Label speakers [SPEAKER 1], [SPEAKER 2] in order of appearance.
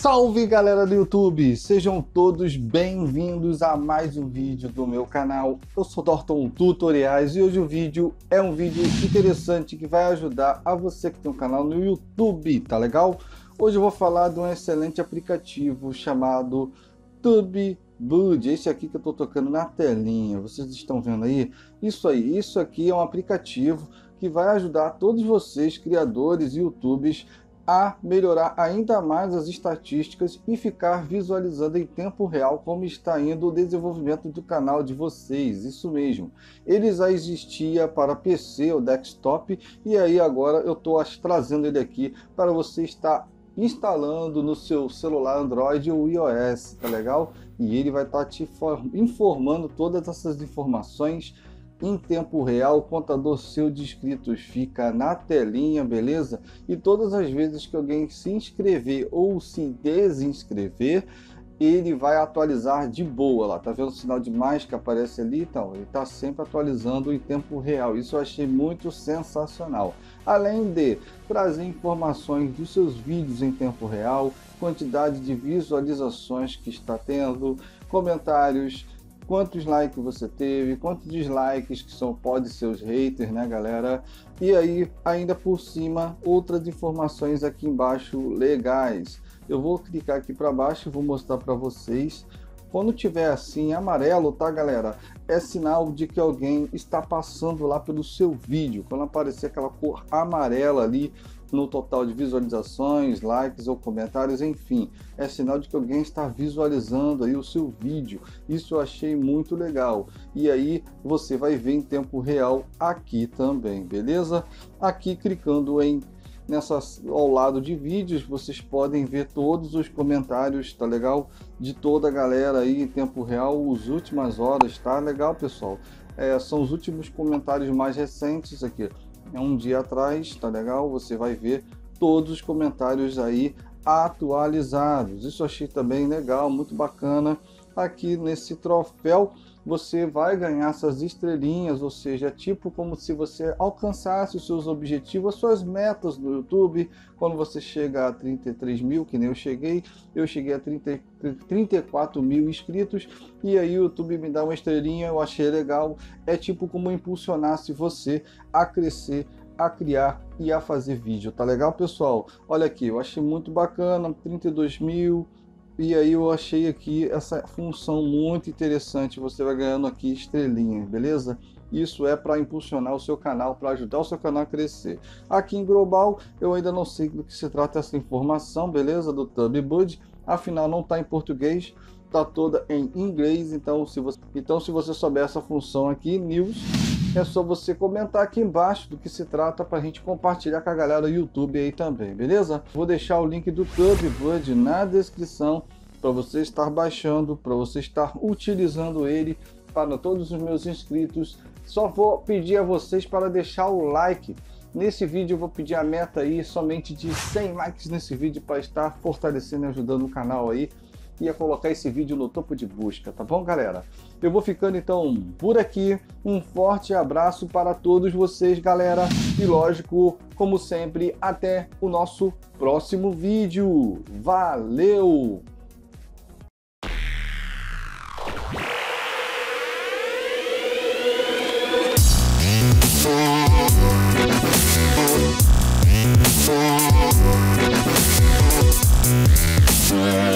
[SPEAKER 1] Salve galera do YouTube! Sejam todos bem-vindos a mais um vídeo do meu canal. Eu sou Dorton Tutoriais e hoje o vídeo é um vídeo interessante que vai ajudar a você que tem um canal no YouTube, tá legal? Hoje eu vou falar de um excelente aplicativo chamado TubeBud. Esse aqui que eu estou tocando na telinha, vocês estão vendo aí? Isso aí, isso aqui é um aplicativo que vai ajudar todos vocês, criadores e youtubers, a melhorar ainda mais as estatísticas e ficar visualizando em tempo real como está indo o desenvolvimento do canal de vocês. Isso mesmo. Ele já existia para PC ou desktop e aí agora eu estou trazendo ele aqui para você estar instalando no seu celular Android ou iOS, tá legal? E ele vai estar te informando todas essas informações em tempo real, o contador seu de inscritos fica na telinha, beleza? E todas as vezes que alguém se inscrever ou se desinscrever, ele vai atualizar de boa lá. Tá vendo o sinal de mais que aparece ali? Então, ele está sempre atualizando em tempo real. Isso eu achei muito sensacional. Além de trazer informações dos seus vídeos em tempo real, quantidade de visualizações que está tendo, comentários, quantos likes você teve, quantos dislikes que são pode ser os haters, né, galera? E aí, ainda por cima, outras informações aqui embaixo legais. Eu vou clicar aqui para baixo e vou mostrar para vocês. Quando tiver assim amarelo, tá, galera? É sinal de que alguém está passando lá pelo seu vídeo. Quando aparecer aquela cor amarela ali, no total de visualizações, likes ou comentários, enfim, é sinal de que alguém está visualizando aí o seu vídeo. Isso eu achei muito legal. E aí você vai ver em tempo real aqui também, beleza? Aqui clicando em nessa ao lado de vídeos vocês podem ver todos os comentários, tá legal? De toda a galera aí em tempo real, as últimas horas, tá legal, pessoal? É, são os últimos comentários mais recentes aqui é um dia atrás, tá legal? Você vai ver todos os comentários aí atualizados. Isso achei também legal, muito bacana. Aqui nesse troféu você vai ganhar essas estrelinhas, ou seja, é tipo como se você alcançasse os seus objetivos, as suas metas no YouTube. Quando você chega a 33 mil, que nem eu cheguei, eu cheguei a 30, 34 mil inscritos e aí o YouTube me dá uma estrelinha, eu achei legal. É tipo como impulsionasse você a crescer a criar e a fazer vídeo, tá legal pessoal? Olha aqui, eu achei muito bacana, 32 mil, e aí eu achei aqui essa função muito interessante. Você vai ganhando aqui estrelinhas, beleza? Isso é para impulsionar o seu canal, para ajudar o seu canal a crescer. Aqui em global, eu ainda não sei do que se trata essa informação, beleza? Do TubBud. Afinal, não está em português, está toda em inglês. Então se, você, então, se você souber essa função aqui, news, é só você comentar aqui embaixo do que se trata para a gente compartilhar com a galera do YouTube aí também, beleza? Vou deixar o link do TubBud na descrição para você estar baixando, para você estar utilizando ele para todos os meus inscritos. Só vou pedir a vocês para deixar o like. Nesse vídeo eu vou pedir a meta aí somente de 100 likes nesse vídeo para estar fortalecendo e ajudando o canal aí ia colocar esse vídeo no topo de busca, tá bom, galera? Eu vou ficando então por aqui. Um forte abraço para todos vocês, galera. E lógico, como sempre, até o nosso próximo vídeo. Valeu! Yeah.